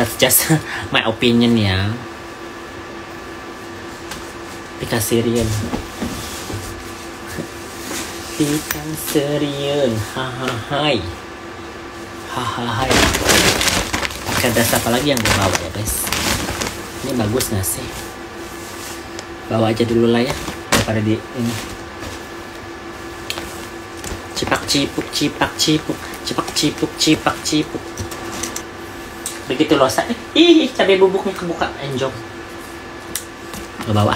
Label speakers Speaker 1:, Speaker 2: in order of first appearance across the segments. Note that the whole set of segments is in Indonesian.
Speaker 1: That's just my opinion ya. Pika Sirian. Pika Sirian. Hahaha. Hahaha. Pakai das apa lagi yang gue bawa ya guys? Ini bagus nggak sih? Bawa aja dulu lah ya. Daripada di ini. Cipak cipuk, cipak cipuk, cipak cipuk, cipak cipuk. Begitu loh saya. Ih, cabai bubuknya kebuka. Enjok. Ke bawah.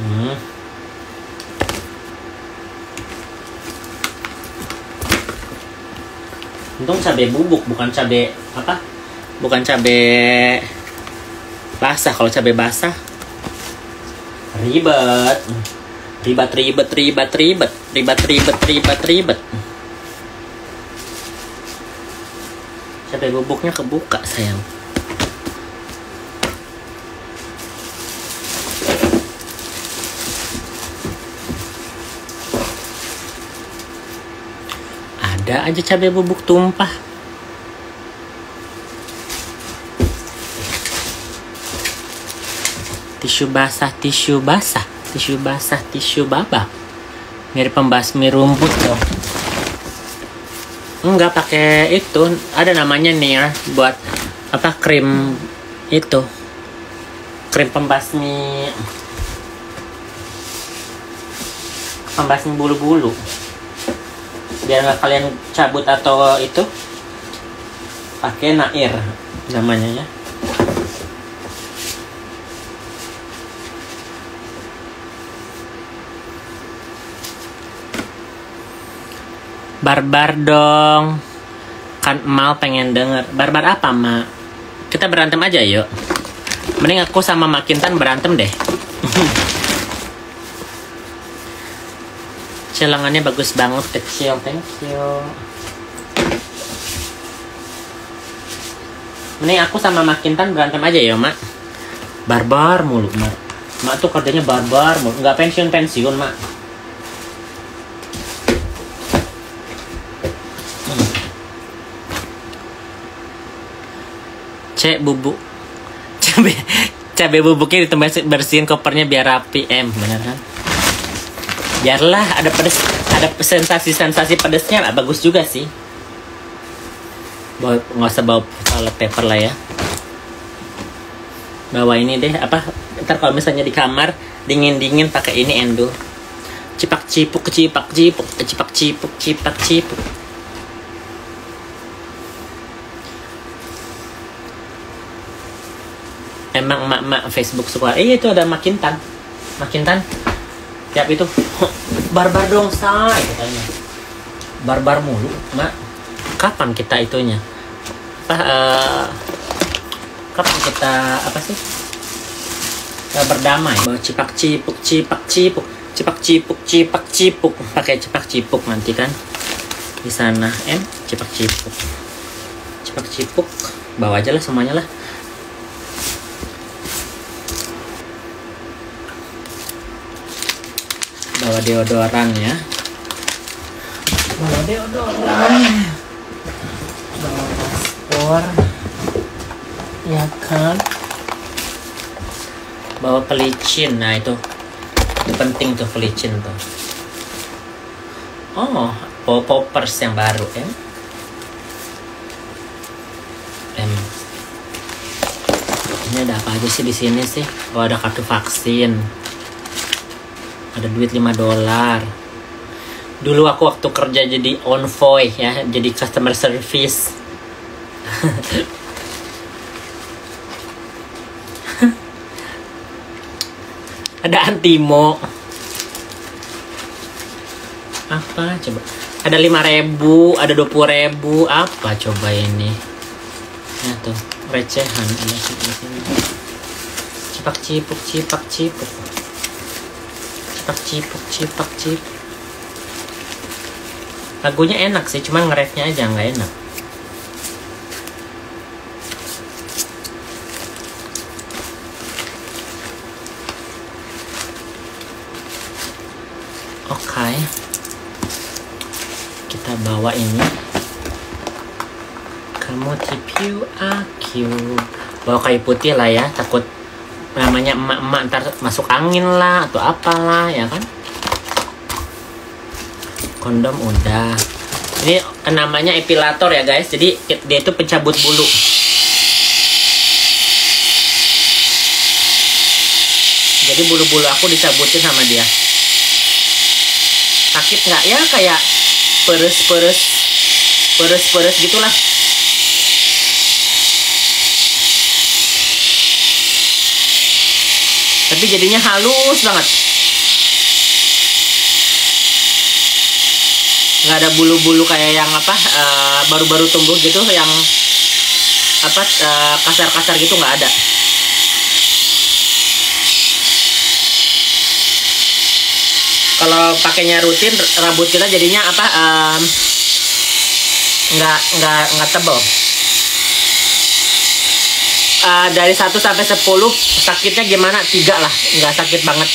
Speaker 1: Hmm. Untung cabai bubuk bukan cabai apa? Bukan cabai basah. Kalau cabai basah ribet. Ribet ribet ribet ribet ribet ribet ribet ribet. Cabai bubuknya kebuka sayang. Ada aja cabai bubuk tumpah. Tisu basah, tisu basah, tisu basah, tisu babak. Mirip pembasmi rumput dong. Enggak pakai itu, ada namanya nih ya buat apa krim itu. Krim pembasmi. Pembasmi bulu-bulu. Biar nggak kalian cabut atau itu. Pakai nair namanya ya barbar dong. Kan mal pengen denger. Barbar apa mak kita berantem aja yuk. Mending aku sama makintan berantem deh. Celangannya bagus banget. Kecil thank you. Mending aku sama makintan berantem aja ya mak barbar mulu mak mak tuh kerjanya barbar mulu. Nggak pensiun pensiun mak cek bubuk. Cabe cabe bubuknya ditambah bersihin kopernya biar rapi. Em bener kan? Biarlah ada pedes ada sensasi sensasi pedesnya lah. Bagus juga sih. Bawa nggak usah bawa toilet paper lah ya. Bawa ini deh apa? Ntar kalau misalnya di kamar dingin dingin pakai ini endo cipak cipuk cipak cipuk cipak cipuk cipak cipuk emang emak-emak Facebook suka. Eh itu ada makintan. Makintan? Tiap itu. Barbar dong say katanya. Barbar mulu mak. Kapan kita itunya? Apa eh, kapan kita apa sih? Eh, berdamai. Cipak cipuk cipak cipuk cipak cipuk cipak cipuk pakai cipak cipuk nanti kan. Di sana em cipak cipuk cipak cipuk bawa aja lah semuanya lah bawa deodoran ya. Bawa deodoran. Bawa paspor. Ya kan? Bawa pelicin. Nah itu. Itu penting tuh pelicin tuh. Oh bawa poppers yang baru ya. Em. Ini ada apa aja sih di sini sih? Oh ada kartu vaksin ada duit 5 dolar. Dulu aku waktu kerja jadi envoy ya jadi customer service. Ada antimo. Apa? Coba. Ada 5000 ada 20000 apa coba ini? Ya tuh recehan. Ada cipak cipuk cipak cipuk cipuk cipak cipuk lagunya enak sih cuman nge-rapnya aja nggak enak. Oke. Kita bawa ini kamu tipu aku bawa kayu putih lah ya takut namanya emak-emak ntar masuk angin lah atau apalah ya kan? Kondom udah. Ini namanya epilator ya guys. Jadi dia itu pencabut bulu. Jadi bulu-bulu aku dicabutin sama dia. Sakit nggak? Ya kayak peres-peres peres-peres gitulah tapi jadinya halus banget. Nggak ada bulu-bulu kayak yang apa eh, baru-baru tumbuh gitu yang apa eh, kasar-kasar gitu nggak ada. Kalau pakainya rutin rambut kita jadinya apa em, nggak nggak nggak tebel Eh, dari 1 sampai 10 sakitnya gimana? Tiga lah nggak sakit banget.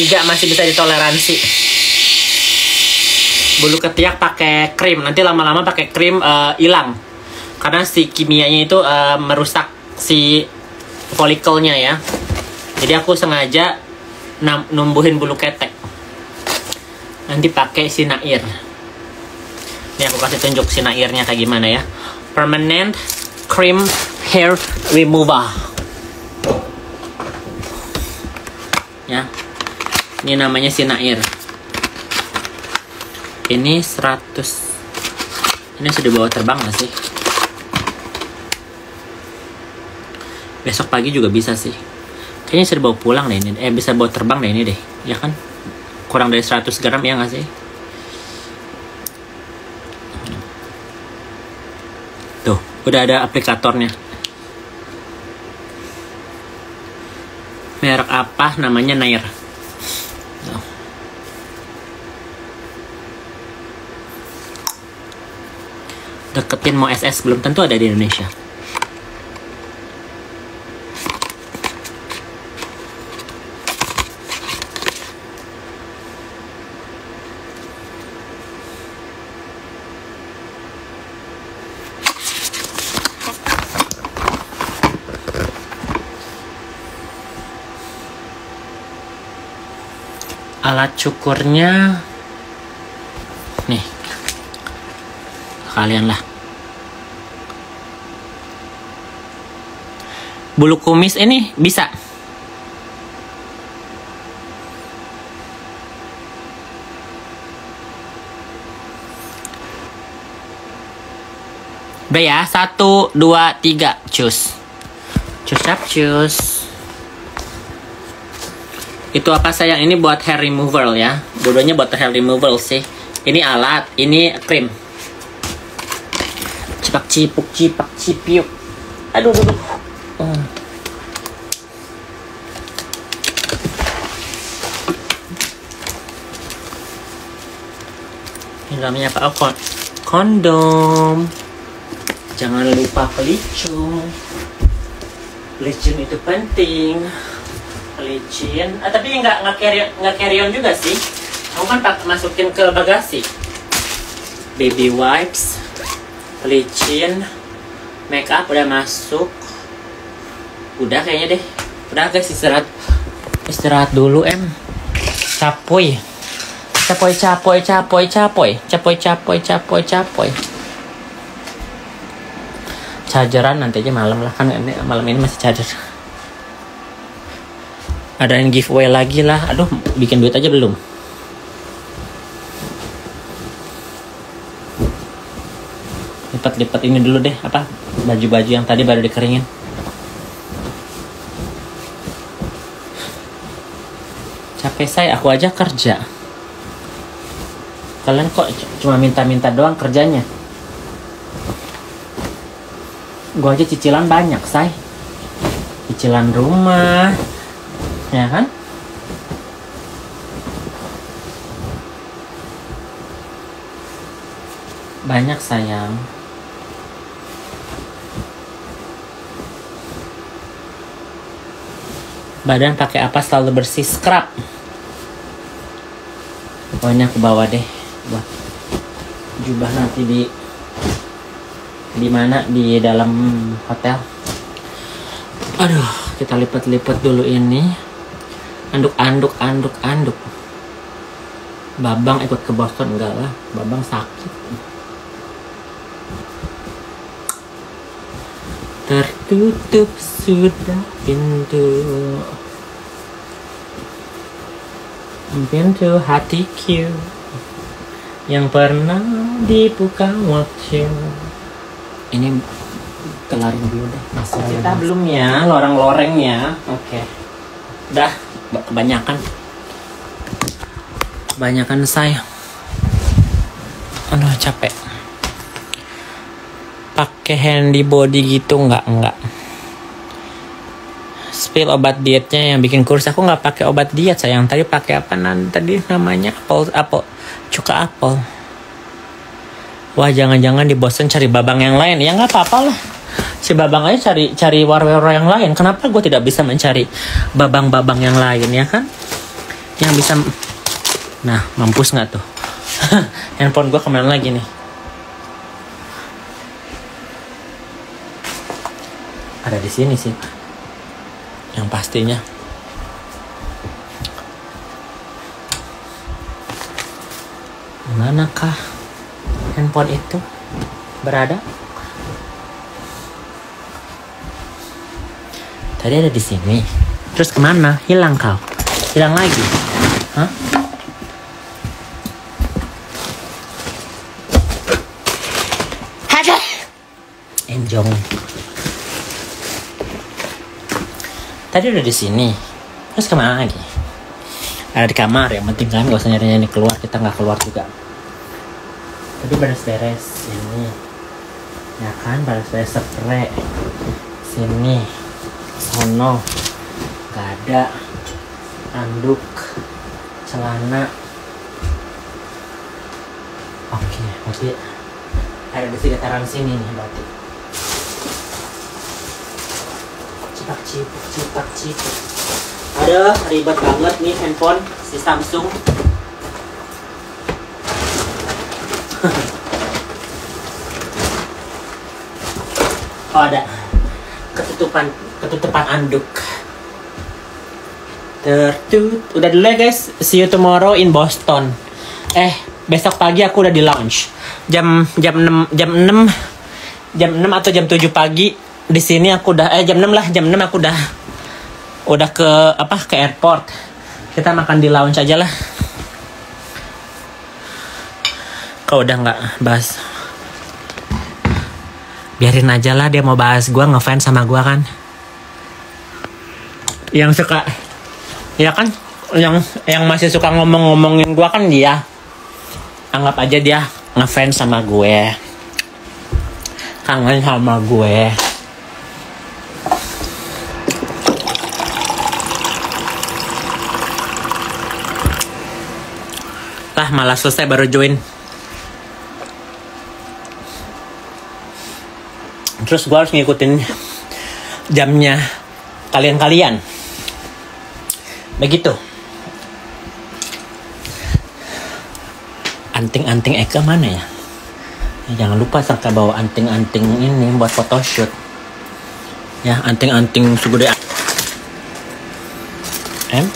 Speaker 1: Tiga masih bisa ditoleransi. Bulu ketiak pakai krim nanti lama-lama pakai krim eh, hilang. Karena si kimianya itu eh, merusak si folikelnya ya. Jadi aku sengaja numbuhin bulu ketek. Nanti pakai sinair ini aku kasih tunjuk sinairnya kayak gimana ya. Permanent cream hair remover. Ya. Ini namanya sinair. Ini 100 ini sudah bawa terbang gak sih? Besok pagi juga bisa sih. Kayaknya sudah bawa pulang deh ini. Eh bisa bawa terbang deh ini deh. Ya kan? Kurang dari 100 gram ya nggak sih tuh udah ada aplikatornya. Merek apa namanya Nair? Deketin mau SS belum tentu ada di Indonesia alat cukurnya. Nih. Kalian lah. Bulu kumis ini bisa. Udah ya satu dua tiga. Cus. Cus up cus itu apa sayang? Ini buat hair removal ya. Bodohnya buat hair removal sih. Ini alat ini krim. Cipak cipuk cipak cipiuk aduh aduh, aduh. Hmm. ini namanya apa? Oh, kon- kondom. Jangan lupa pelicin pelicin itu penting pelicin ah, tapi nggak nggak carry on juga sih. Kamu kan pak masukin ke bagasi. Baby wipes pelicin make up udah masuk. Udah kayaknya deh. Udah guys istirahat. Istirahat dulu em. Capoy. Capoy capoy capoy capoy. Capoy capoy capoy capoy. Chargeran nanti aja malam lah. Kan malam ini masih charger ada yang giveaway lagi lah. Aduh bikin duit aja belum? Lipat-lipat ini dulu deh. Apa? Baju-baju yang tadi baru dikeringin. Capek saya aku aja kerja. Kalian kok cuma minta-minta doang kerjanya? Gua aja cicilan banyak say. Cicilan rumah ya kan? Banyak sayang. Badan pakai apa selalu bersih? Scrub. Pokoknya aku bawa deh. Buat jubah nanti di di mana? Di dalam hotel. Aduh kita lipat-lipat dulu ini anduk anduk anduk anduk babang ikut ke Boston enggak lah babang sakit tertutup sudah pintu pintu hatiku yang pernah dibuka waktu ini kelarin dulu deh masih kita belum ya loreng-lorengnya oke udah kebanyakan. Kebanyakan saya aduh capek. Pakai handy body gitu nggak nggak. Spill obat dietnya yang bikin kurus. Aku nggak pakai obat diet sayang. Tadi pakai apa nanti tadi namanya apel apel. Cuka apel. Wah jangan-jangan di Boston cari babang yang lain. Ya nggak apa-apa lah si babang aja cari cari warwaro yang lain. Kenapa gue tidak bisa mencari babang-babang yang lain ya kan? Yang bisa nah mampus nggak tuh? Handphone gue ke mana lagi nih? Ada di sini sih. Yang pastinya. Manakah handphone itu? Berada tadi ada di sini terus ke mana hilang kau hilang lagi Hah? Ada. Enjong. Tadi udah di sini. Terus ke mana lagi? Ada di kamar. Yang penting kan gak usah nyari-nyari keluar. Kita nggak keluar juga. Tadi beres-beres sini. Ya kan beres-beres spray. Sini. Sono. Gak ada. Anduk. Celana. Oke, berarti ada di sekitaran sini nih berarti. cipak cipuk cipak cipuk ada ribet banget nih handphone si Samsung oh ada ketutupan ketutupan anduk. Tertut. Udah dulu ya guys. See you tomorrow in Boston. Eh besok pagi aku udah di lounge. Jam jam 6 jam 6 jam 6 atau jam 7 pagi. Di sini aku udah eh jam 6 lah. Jam 6 aku udah udah ke apa ke airport. Kita makan di lounge aja lah. Kau udah nggak bahas? Biarin aja lah dia mau bahas gua ngefans sama gua kan yang suka ya kan? Yang yang masih suka ngomong-ngomongin gua kan dia. Anggap aja dia ngefans sama gue. Kangen sama gue. Lah malah selesai baru join. Terus gue harus ngikutin jamnya kalian-kalian begitu. Anting-anting Eka mana ya? ya jangan lupa sangka bawa anting-anting ini buat photoshoot. Ya anting-anting segede M?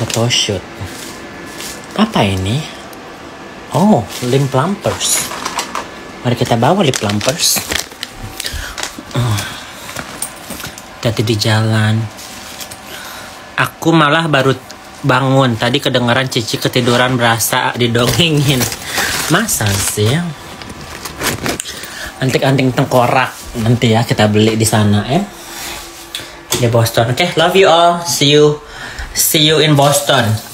Speaker 1: Photoshoot. Apa ini? Oh lip plumpers. Mari kita bawa lip plumpers. Tadi di jalan aku malah baru bangun. Tadi kedengaran cici ketiduran berasa didongengin masa sih? Antik-anting tengkorak. Nanti ya kita beli di sana ya. Di Boston. Oke okay, love you all. See you. See you in Boston